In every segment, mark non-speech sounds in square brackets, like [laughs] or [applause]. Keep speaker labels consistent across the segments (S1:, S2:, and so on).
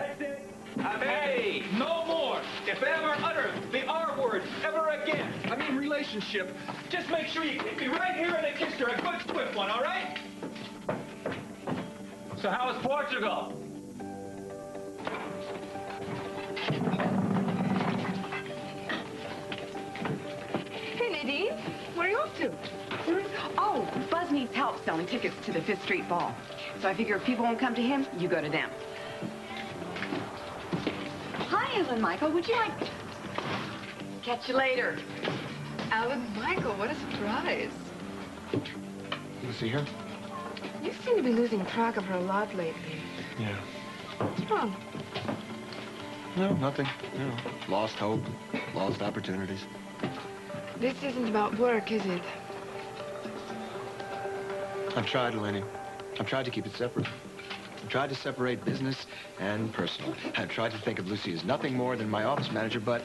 S1: That's it. Hey, no more. If ever utter the R word ever again, I mean relationship, just make sure you keep me right here in the kister, a good swift one, all right? So how is Portugal?
S2: Hey, Nadine. Where are you off to? Oh, Buzz needs help selling tickets to the Fifth Street Ball. So I figure if people won't come to him, you go to them. Hi, Alan Michael. Would you like... Catch you later.
S3: Alan Michael, what a surprise.
S4: You see her?
S3: You seem to be losing track of her a lot lately.
S4: Yeah.
S3: What's wrong?
S4: No, nothing. No. Lost hope, lost opportunities.
S3: This isn't about work, is it?
S4: I've tried, Eleni. I've tried to keep it separate. I've tried to separate business and personal. I've tried to think of Lucy as nothing more than my office manager, but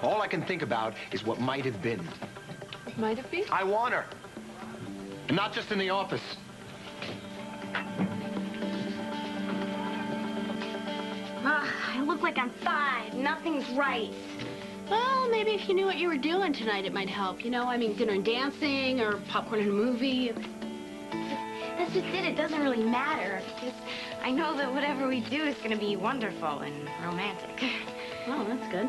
S4: all I can think about is what might have been.
S3: It might have been.
S4: I want her. And not just in the office.
S5: Ugh, I look like I'm five. Nothing's right.
S6: Well, maybe if you knew what you were doing tonight, it might help. You know, I mean, dinner and dancing or popcorn and a movie.
S5: That's just it. It doesn't really matter because I know that whatever we do is going to be wonderful and romantic.
S6: Oh, that's good.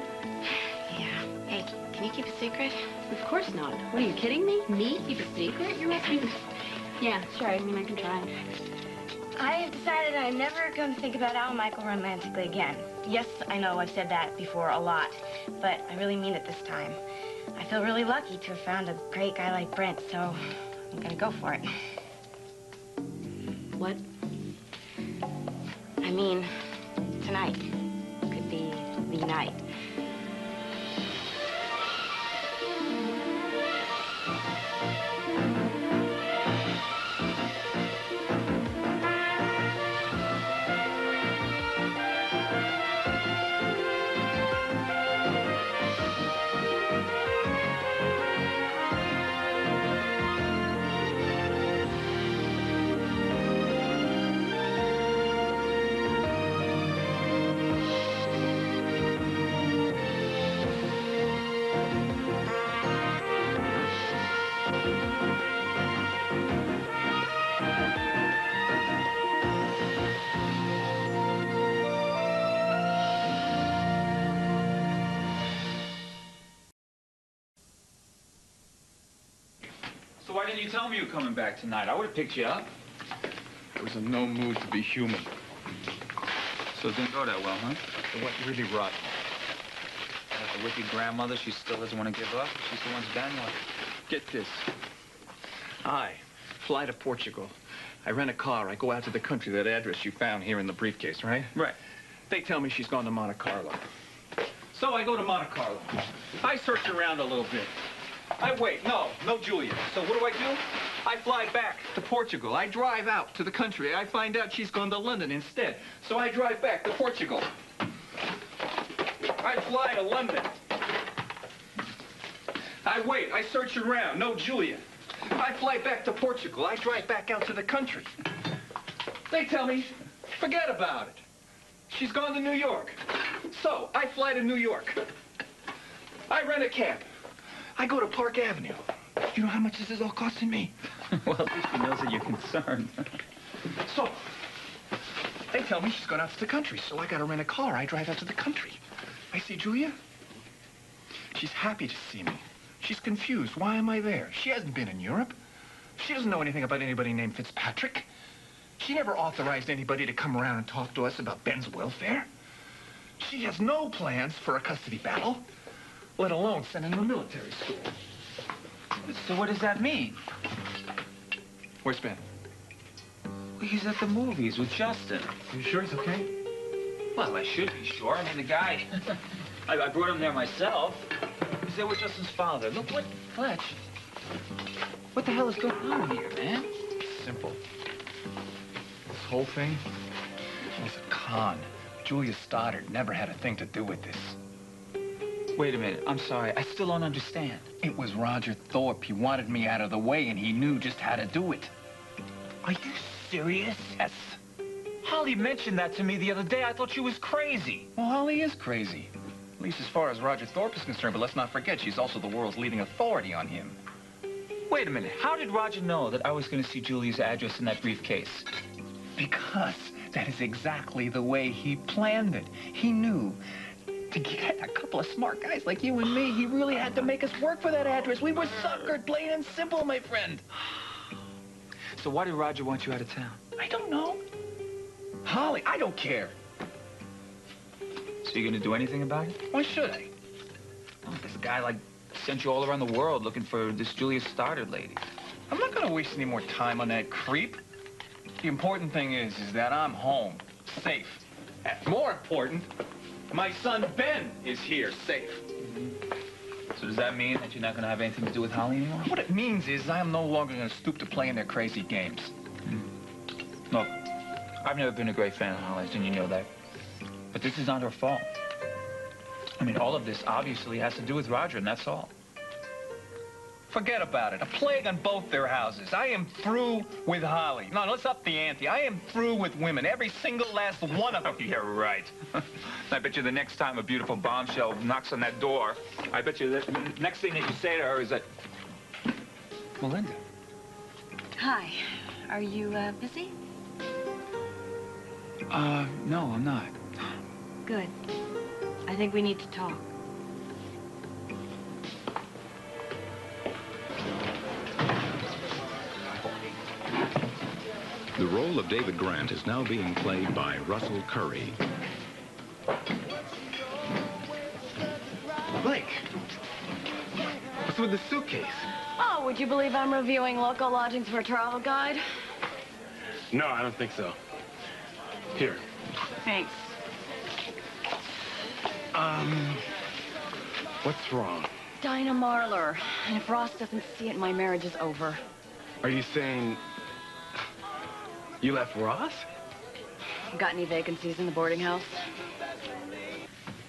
S5: Yeah. Hey, can you keep a secret?
S6: Of course not. What, are you kidding me? Me? Keep a secret? You're asking... yeah, sure. I mean, I can try.
S5: I have decided I'm never going to think about Al Michael romantically again. Yes, I know I've said that before a lot, but I really mean it this time. I feel really lucky to have found a great guy like Brent, so I'm going to go for it.
S6: What?
S5: I mean, tonight could be the night.
S1: You tell me you were coming back tonight? I would have picked you up.
S7: I was in no mood to be human.
S1: So it didn't go that well, huh?
S7: It went really rotten.
S1: Like a wicked grandmother, she still doesn't want to give up. She's the one's been like.
S7: Get this. I fly to Portugal. I rent a car. I go out to the country, that address you found here in the briefcase, right?
S1: Right.
S7: They tell me she's gone to Monte Carlo. So I go to Monte Carlo. I search around a little bit. I wait. No, no Julia. So what do I do? I fly back to Portugal. I drive out to the country. I find out she's gone to London instead. So I drive back to Portugal. I fly to London. I wait. I search around. No Julia. I fly back to Portugal. I drive back out to the country. They tell me, forget about it. She's gone to New York. So I fly to New York. I rent a cab. I go to Park Avenue. You know how much this is all costing me? [laughs]
S1: well, at least she knows that you're concerned.
S7: So, they tell me she's gone out to the country, so I gotta rent a car. I drive out to the country. I see Julia. She's happy to see me. She's confused. Why am I there? She hasn't been in Europe. She doesn't know anything about anybody named Fitzpatrick. She never authorized anybody to come around and talk to us about Ben's welfare. She has no plans for a custody battle, let alone sending him to military school.
S1: So what does that mean?
S7: Where's Ben?
S1: Well, he's at the movies with Justin.
S7: You sure he's okay?
S1: Well, I should be sure. I mean, the guy... [laughs] I, I brought him there myself. He's there with Justin's father. Look what... Fletch. What the hell is going on here, man?
S7: Simple. This whole thing was a con. Julia Stoddard never had a thing to do with this.
S1: Wait a minute. I'm sorry. I still don't understand.
S7: It was Roger Thorpe. He wanted me out of the way, and he knew just how to do it.
S1: Are you serious?
S7: Yes.
S1: Holly mentioned that to me the other day. I thought she was crazy.
S7: Well, Holly is crazy. At least as far as Roger Thorpe is concerned, but let's not forget she's also the world's leading authority on him.
S1: Wait a minute. How did Roger know that I was going to see Julia's address in that briefcase?
S7: Because that is exactly the way he planned it. He knew to get a couple of smart guys like you and me, he really had to make us work for that address. We were suckered, plain and simple, my friend.
S1: So why did Roger want you out of town?
S7: I don't know. Holly, I don't care.
S1: So you're going to do anything about it?
S7: Why should I?
S1: Oh, this guy, like, sent you all around the world looking for this Julia Stoddard lady.
S7: I'm not going to waste any more time on that creep. The important thing is, is that I'm home, safe. And more important, my son Ben is here, safe.
S1: So does that mean that you're not going to have anything to do with Holly anymore?
S7: What it means is I'm no longer going to stoop to playing their crazy games. Hmm.
S1: Look, I've never been a great fan of Holly's, and you know that. But this is not her fault. I mean, all of this obviously has to do with Roger, and that's all.
S7: Forget about it. A plague on both their houses. I am through with Holly. No, let's up the ante. I am through with women. Every single last one of them. [laughs]
S1: Oh, yeah, right. [laughs] I bet you the next time a beautiful bombshell knocks on that door, I bet you the next thing that you say to her is that, Melinda.
S8: Hi. Are you, uh, busy?
S1: Uh, no, I'm not.
S8: Good. I think we need to talk.
S9: Role of David Grant is now being played by Russell Curry.
S4: Blake, what's with the suitcase?
S8: Oh, would you believe I'm reviewing local lodgings for a travel guide?
S10: No, I don't think so. Here.
S8: Thanks.
S10: Um, what's wrong?
S8: Dinah Marler. And if Ross doesn't see it, my marriage is over.
S10: Are you saying you left Ross?
S8: Got any vacancies in the boarding house?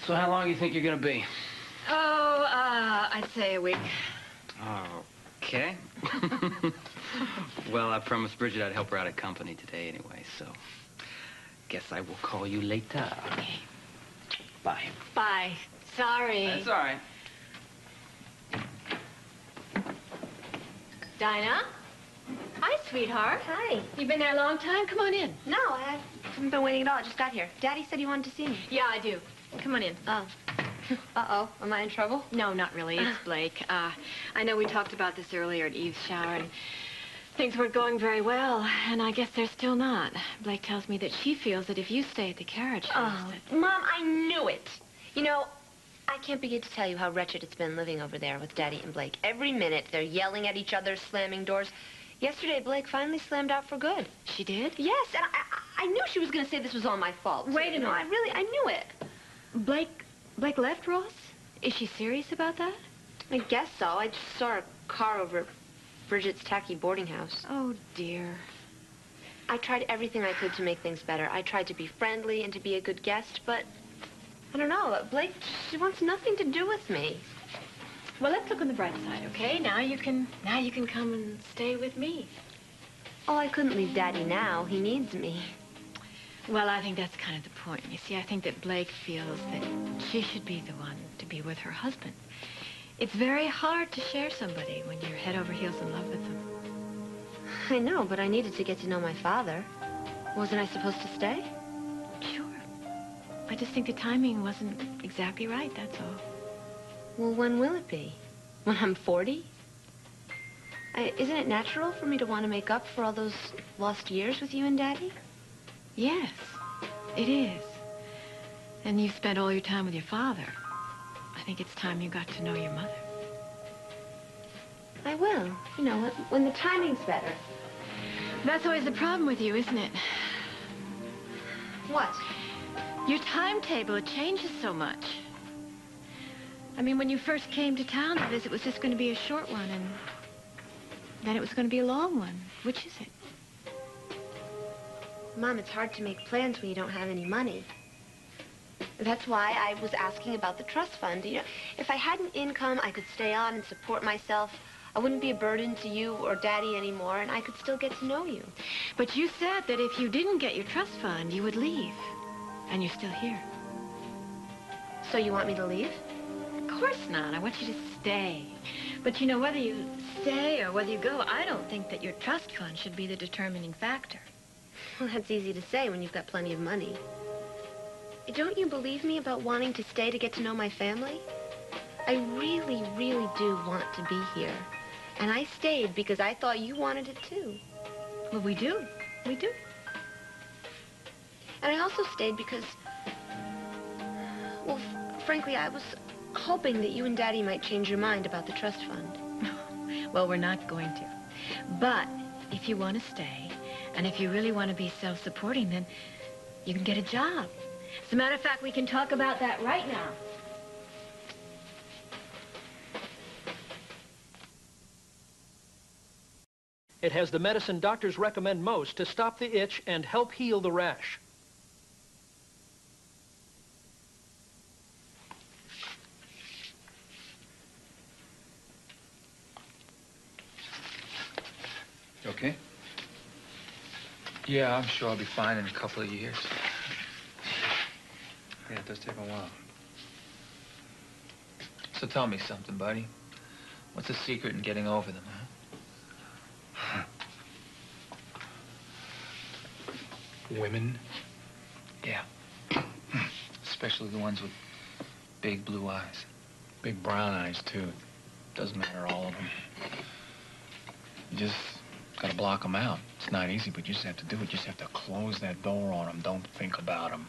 S11: So how long do you think you're gonna be?
S8: Oh, uh, I'd say a week.
S11: Oh, Okay. [laughs] well, I promised Bridget I'd help her out at company today anyway, so guess I will call you later.
S8: Okay.
S11: Bye.
S6: Bye. Sorry.
S11: That's all right.
S6: Dinah? Hi, sweetheart.
S12: Hi.
S6: You've been there a long time? Come on in.
S12: No, I haven't been waiting at all. I just got here. Daddy said you wanted to see me.
S6: Yeah, I do. Come on in.
S12: Oh. [laughs] Uh-oh. Am I in trouble?
S8: No, not really. It's Blake. Uh, I know we talked about this earlier at Eve's shower, and things weren't going very well, and I guess they're still not. Blake tells me that she feels that if you stay at the carriage house,
S12: Oh. Mom, I knew it. You know, I can't begin to tell you how wretched it's been living over there with Daddy and Blake. Every minute, they're yelling at each other, slamming doors. Yesterday, Blake finally slammed out for good.
S8: She did?
S12: Yes, and I, I, knew she was going to say this was all my fault.
S6: Wait a
S12: No, I really, I knew it.
S8: Blake, Blake left Ross? Is she serious about that?
S12: I guess so. I just saw her car over at Bridget's tacky boarding house.
S8: Oh, dear.
S12: I tried everything I could to make things better. I tried to be friendly and to be a good guest, but I don't know. Blake, she wants nothing to do with me.
S8: Well, let's look on the bright side, okay? Now you can, now you can come and stay with me.
S12: Oh, I couldn't leave Daddy now. He needs me.
S8: Well, I think that's kind of the point. You see, I think that Blake feels that she should be the one to be with her husband. It's very hard to share somebody when you're head over heels in love with them.
S12: I know, but I needed to get to know my father. Wasn't I supposed to stay?
S8: Sure. I just think the timing wasn't exactly right, that's all.
S12: Well, when will it be? When I'm 40? I, isn't it natural for me to want to make up for all those lost years with you and Daddy?
S8: Yes, it is. And you've spent all your time with your father. I think it's time you got to know your mother.
S12: I will. You know, when, when the timing's better.
S8: That's always the problem with you, isn't it?
S12: What?
S8: Your timetable changes so much. I mean, when you first came to town to visit, it was just going to be a short one, and then it was going to be a long one. Which is it?
S12: Mom, it's hard to make plans when you don't have any money. That's why I was asking about the trust fund. You know, if I had an income, I could stay on and support myself. I wouldn't be a burden to you or Daddy anymore, and I could still get to know you.
S8: But you said that if you didn't get your trust fund, you would leave. And you're still here.
S12: So you want me to leave?
S8: Of course not. I want you to stay. But you know, whether you stay or whether you go, I don't think that your trust fund should be the determining factor.
S12: Well, that's easy to say when you've got plenty of money. Don't you believe me about wanting to stay to get to know my family? I really, really do want to be here. And I stayed because I thought you wanted it too.
S8: Well, we do. We do.
S12: And I also stayed because, well, frankly, I was hoping that you and Daddy might change your mind about the trust fund. [laughs]
S8: Well, we're not going to. But if you want to stay, and if you really want to be self-supporting, then you can get a job. As a matter of fact, we can talk about that right now.
S13: It has the medicine doctors recommend most to stop the itch and help heal the rash.
S1: You okay? Yeah, I'm sure I'll be fine in a couple of years.
S7: Yeah, it does take a while.
S1: So tell me something, buddy. What's the secret in getting over them, huh? [sighs]
S7: Women?
S1: Yeah. [clears throat] Especially the ones with big blue eyes.
S7: Big brown eyes, too. Doesn't matter, all of them. You just block them out. It's not easy, but you just have to do it. You just have to close that door on them. Don't think about them.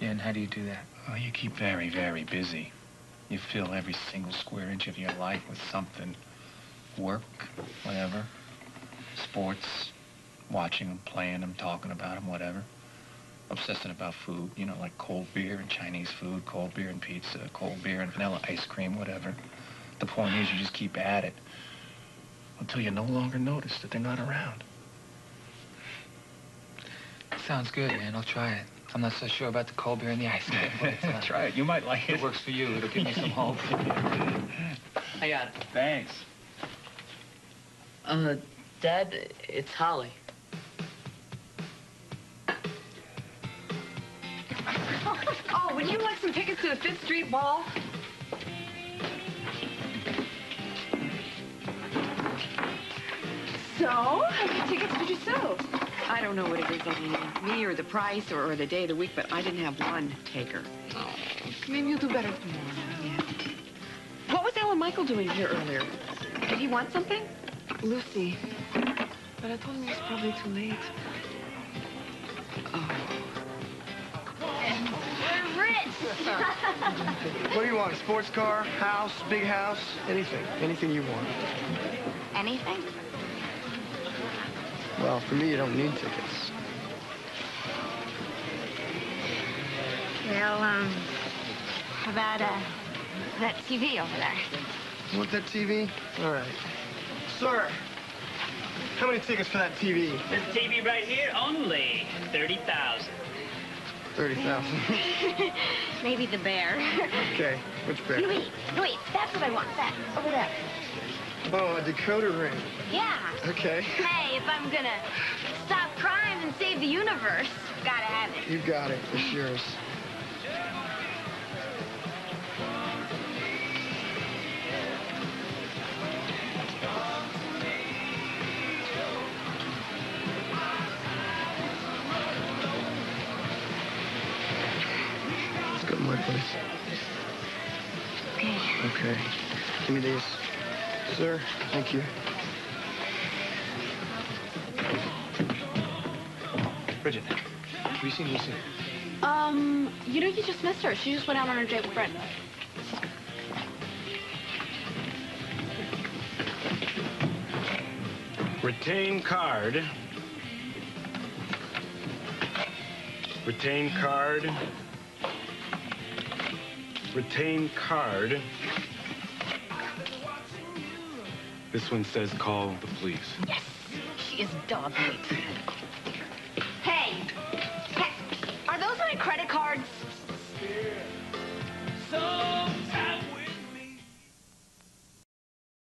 S1: Yeah, and how do you do that?
S7: Well, you keep very, very busy. You fill every single square inch of your life with something. Work, whatever. Sports, watching them, playing them, talking about them, whatever. Obsessing about food, you know, like cold beer and Chinese food, cold beer and pizza, cold beer and vanilla ice cream, whatever. The point is you just keep at it until you no longer notice that they're not around.
S1: Sounds good, man. I'll try it. I'm not so sure about the cold beer and the ice [laughs] cream. but it's not-
S7: Try it. You might like it.
S1: it works for you, it'll give me some [laughs] hope.
S14: I got it.
S7: Thanks.
S14: Uh, Dad, it's Holly. [laughs]
S2: Oh, would you like some tickets to the Fifth Street Ball? So, how many tickets did you sell?
S15: I don't know what it is, Eleni. Me or the price or, or the day of the week, but I didn't have one taker. Oh.
S2: Maybe you'll do better tomorrow.
S15: Yeah. What was Alan Michael doing here earlier? Did he want something?
S2: Lucy. But I told him it was probably too late. Oh.
S16: We're rich.
S10: What do you want? A sports car, house, big house, anything, anything you want.
S16: Anything?
S10: Well, for me, you don't need tickets.
S16: Well, um, how about, uh, that TV over there?
S10: You want that TV? All right. Sir, how many tickets for that TV?
S11: This TV right here, only 30,000.
S10: 30,000. [laughs] [laughs]
S16: Maybe the bear.
S10: okay, which bear?
S16: Wait, wait, that's what I want. That, over there.
S10: Oh, a decoder ring.
S16: Yeah.
S10: Okay.
S16: Hey, if I'm gonna stop crime and save the universe, gotta have it.
S10: You got it. It's yours. Let's go to my place.
S16: Okay.
S10: Okay. Give me these. Sir, thank you.
S7: Bridget, have you seen Lucy?
S12: Um, you know, you just missed her. She just went out on her date with Brent.
S10: Retain card. Retain card. Retain card. This one says call the police.
S16: Yes, she is dog meat.